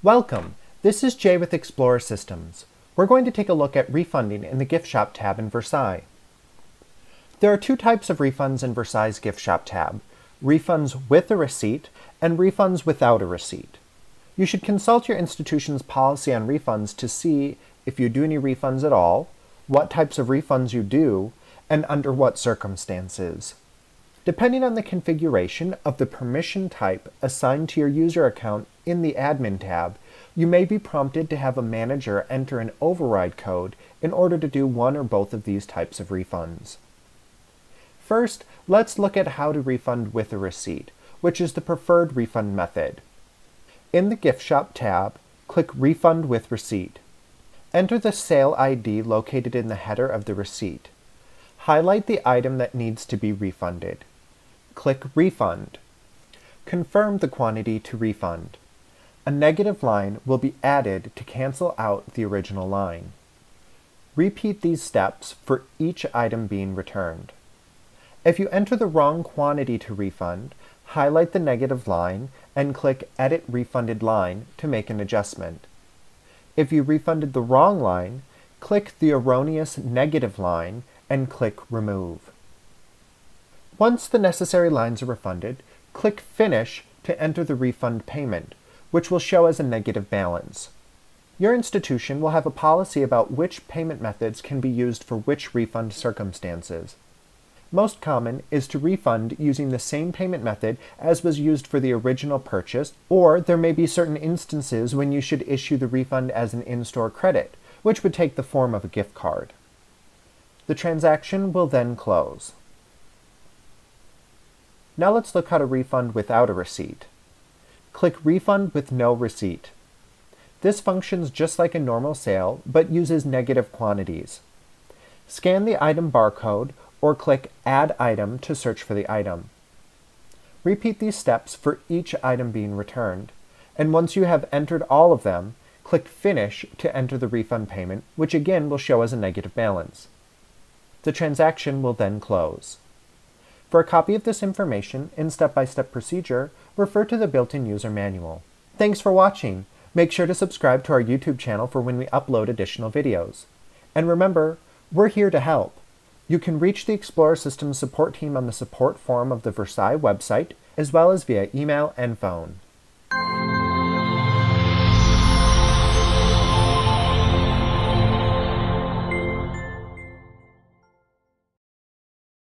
Welcome! This is Jay with Explorer Systems. We're going to take a look at refunding in the Gift Shop tab in Versai. There are two types of refunds in Versai Gift Shop tab, refunds with a receipt and refunds without a receipt. You should consult your institution's policy on refunds to see if you do any refunds at all, what types of refunds you do, and under what circumstances. Depending on the configuration of the permission type assigned to your user account in the Admin tab, you may be prompted to have a manager enter an override code in order to do one or both of these types of refunds. First, let's look at how to refund with a receipt, which is the preferred refund method. In the Gift Shop tab, click Refund with Receipt. Enter the sale ID located in the header of the receipt. Highlight the item that needs to be refunded click Refund. Confirm the quantity to refund. A negative line will be added to cancel out the original line. Repeat these steps for each item being returned. If you enter the wrong quantity to refund, highlight the negative line and click Edit Refunded Line to make an adjustment. If you refunded the wrong line, click the erroneous negative line and click Remove. Once the necessary lines are refunded, click Finish to enter the refund payment, which will show as a negative balance. Your institution will have a policy about which payment methods can be used for which refund circumstances. Most common is to refund using the same payment method as was used for the original purchase, or there may be certain instances when you should issue the refund as an in-store credit, which would take the form of a gift card. The transaction will then close. Now let's look how to refund without a receipt. Click Refund with no receipt. This functions just like a normal sale, but uses negative quantities. Scan the item barcode or click Add Item to search for the item. Repeat these steps for each item being returned, and once you have entered all of them, click Finish to enter the refund payment, which again will show as a negative balance. The transaction will then close. For a copy of this information and step-by-step -step procedure, refer to the built-in user manual. Thanks for watching. Make sure to subscribe to our YouTube channel for when we upload additional videos. And remember, we're here to help. You can reach the Explorer Systems support team on the support forum of the Versai website, as well as via email and phone.